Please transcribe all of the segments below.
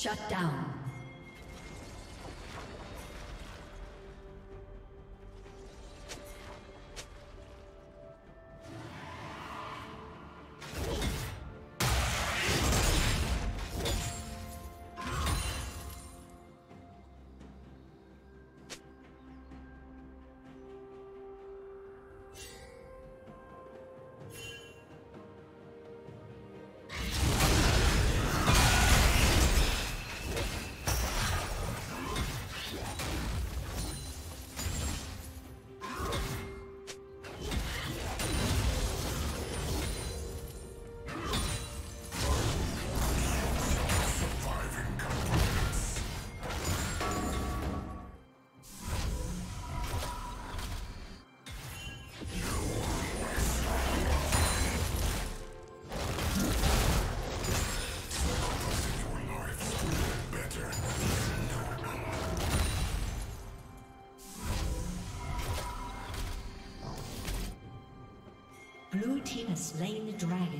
Shut down. slain the dragon.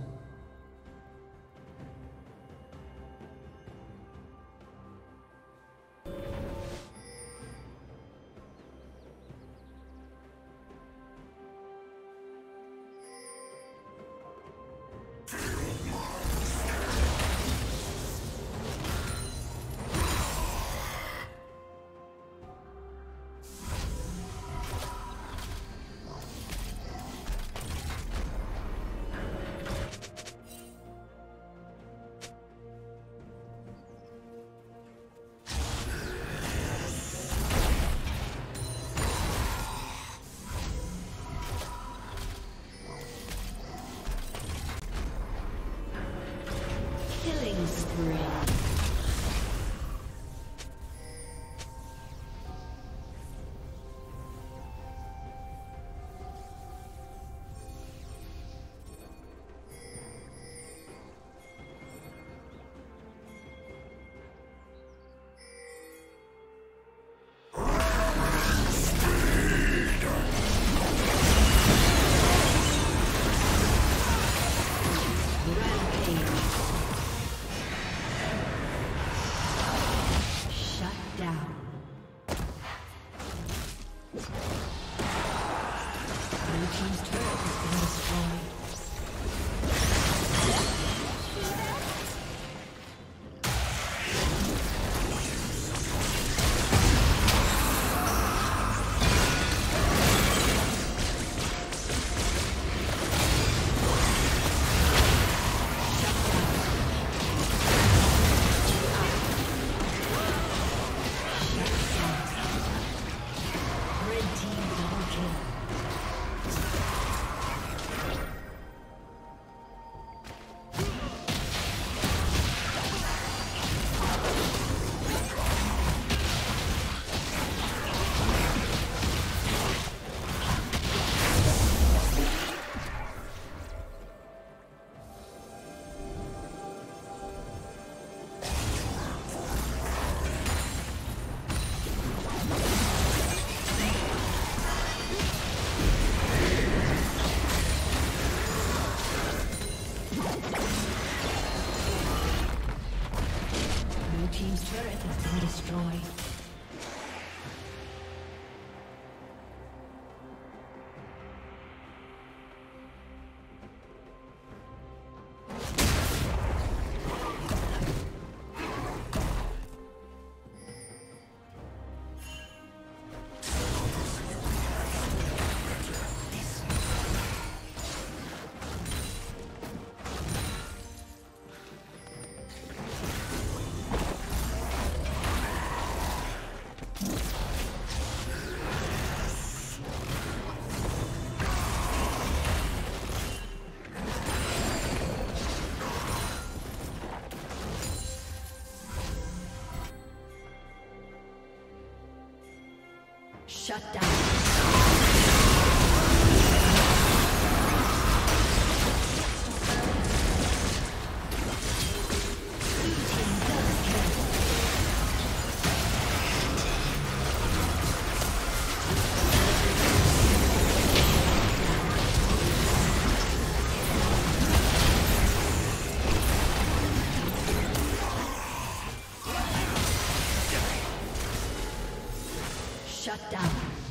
Red Shut down. Shut down.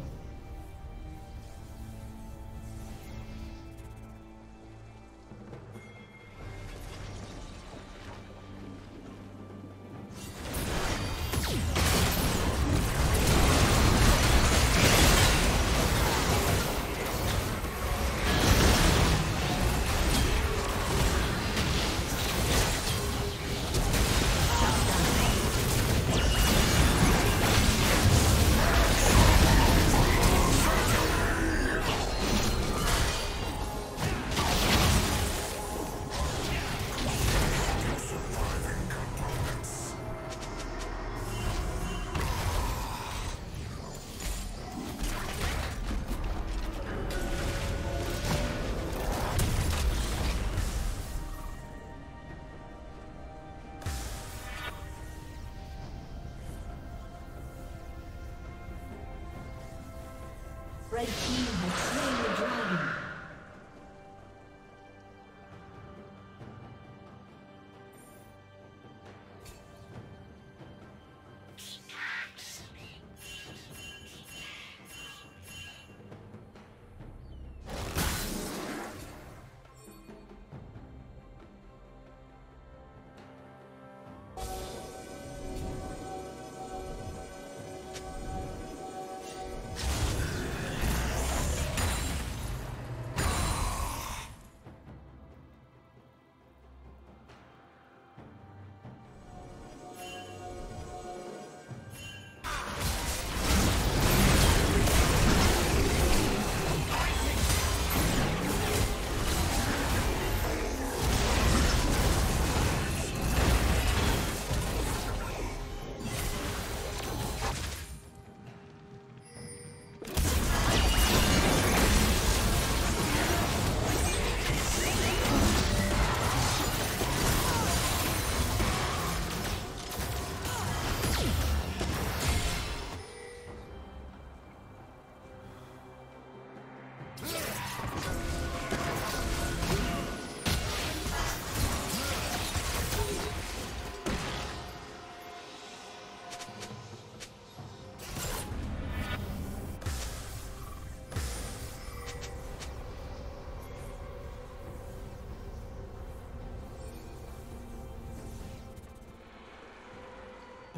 Thank you.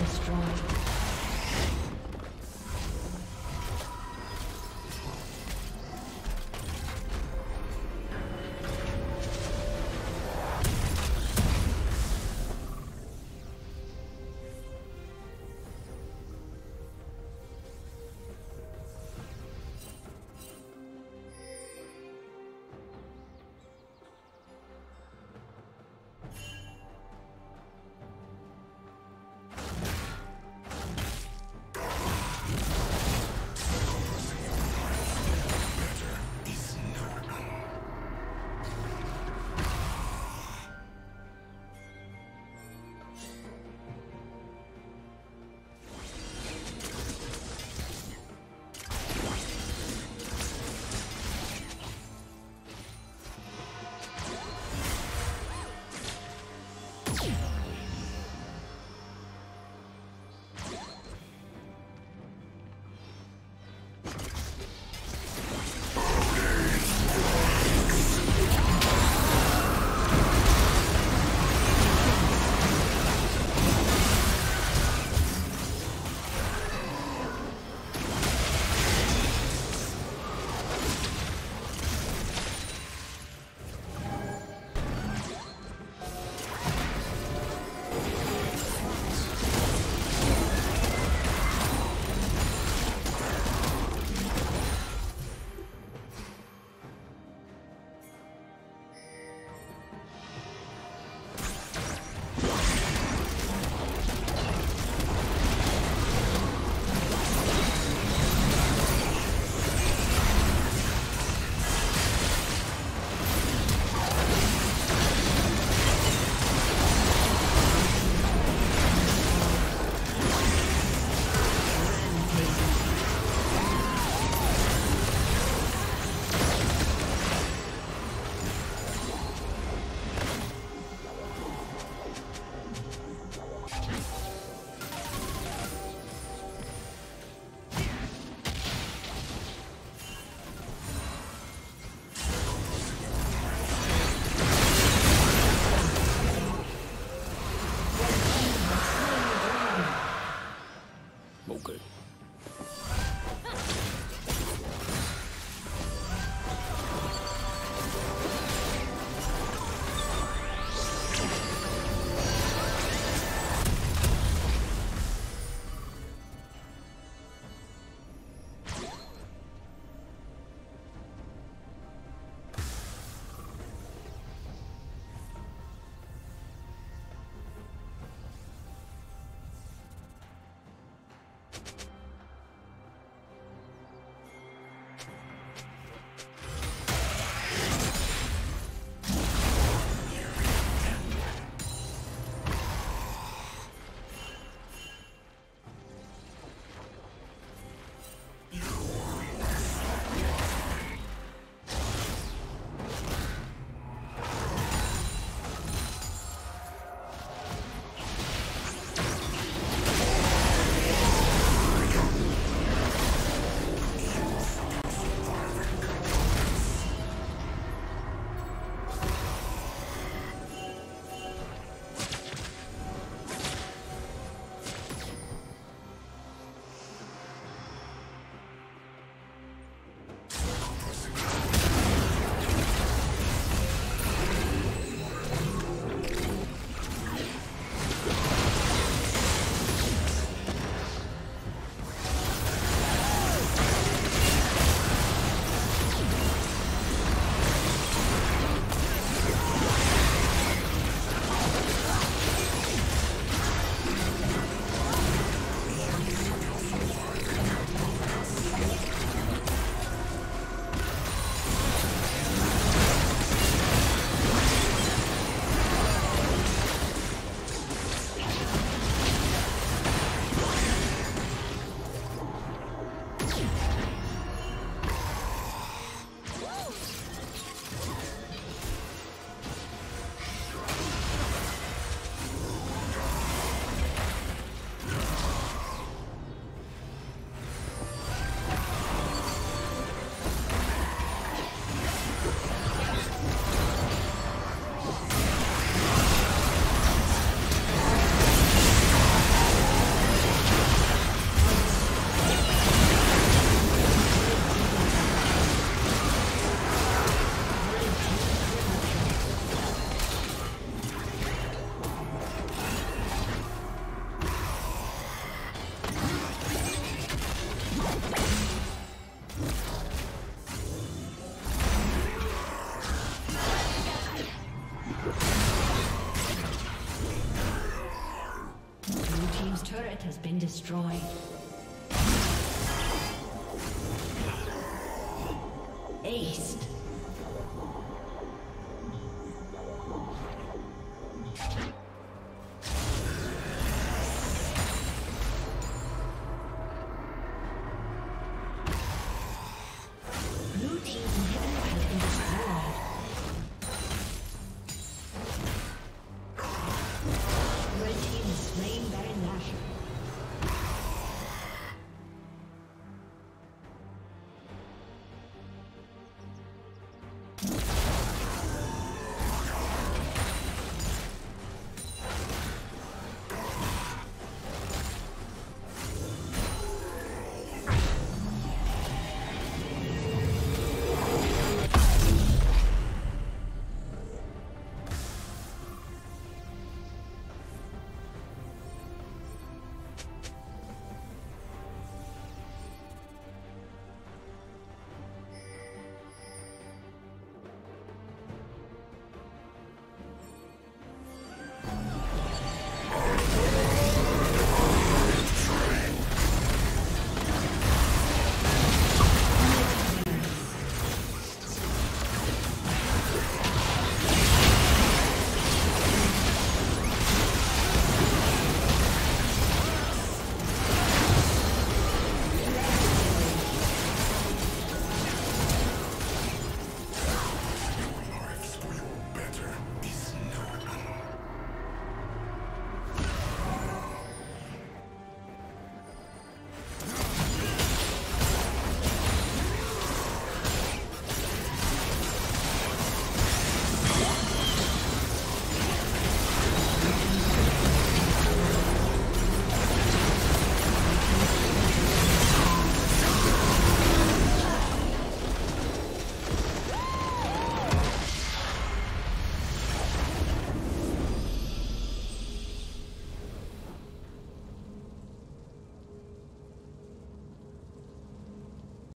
destroyed. Destroyed.